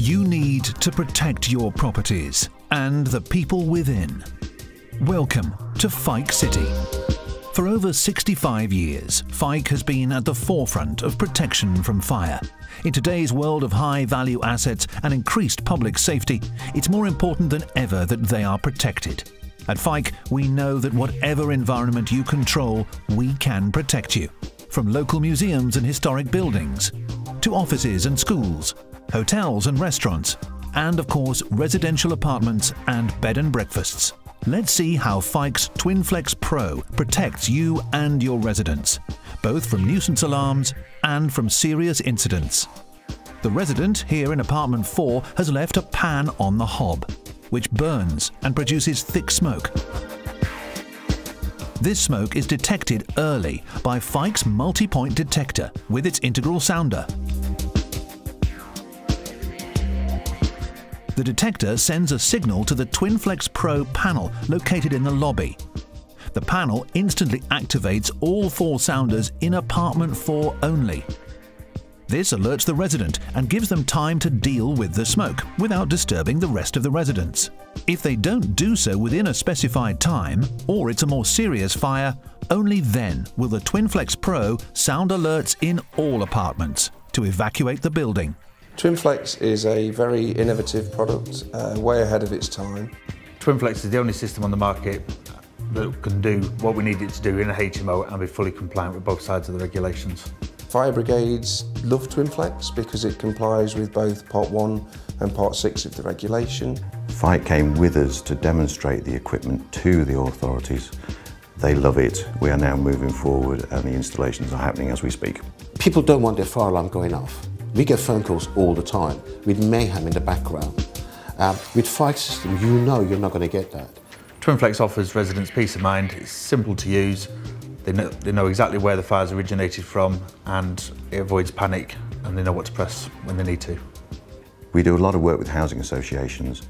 you need to protect your properties and the people within. Welcome to Fike City. For over 65 years, Fike has been at the forefront of protection from fire. In today's world of high value assets and increased public safety, it's more important than ever that they are protected. At Fike, we know that whatever environment you control, we can protect you. From local museums and historic buildings, to offices and schools, hotels and restaurants, and of course residential apartments and bed and breakfasts. Let's see how Fike's TwinFlex Pro protects you and your residents, both from nuisance alarms and from serious incidents. The resident here in apartment 4 has left a pan on the hob, which burns and produces thick smoke. This smoke is detected early by Fike's multi-point detector with its integral sounder. The detector sends a signal to the TwinFlex Pro panel located in the lobby. The panel instantly activates all four sounders in apartment 4 only. This alerts the resident and gives them time to deal with the smoke without disturbing the rest of the residents. If they don't do so within a specified time, or it's a more serious fire, only then will the TwinFlex Pro sound alerts in all apartments to evacuate the building. TwinFlex is a very innovative product, uh, way ahead of its time. TwinFlex is the only system on the market that can do what we need it to do in a HMO and be fully compliant with both sides of the regulations. Fire brigades love TwinFlex because it complies with both Part 1 and Part 6 of the regulation. Fike came with us to demonstrate the equipment to the authorities. They love it. We are now moving forward and the installations are happening as we speak. People don't want their fire alarm going off. We get phone calls all the time with mayhem in the background. Uh, with Fike system, you know you're not going to get that. TwinFlex offers residents peace of mind. It's simple to use. They know, they know exactly where the fire's originated from and it avoids panic and they know what to press when they need to. We do a lot of work with housing associations.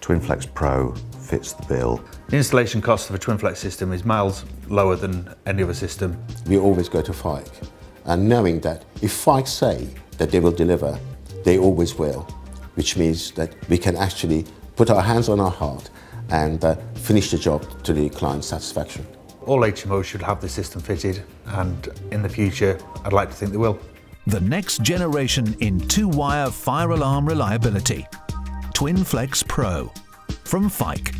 TwinFlex Pro fits the bill. The installation cost of a TwinFlex system is miles lower than any other system. We always go to Fike. And knowing that if Fike say that they will deliver, they always will, which means that we can actually put our hands on our heart and uh, finish the job to the client's satisfaction. All HMOs should have the system fitted and in the future I'd like to think they will. The next generation in two-wire fire alarm reliability. TwinFlex Pro from Fike.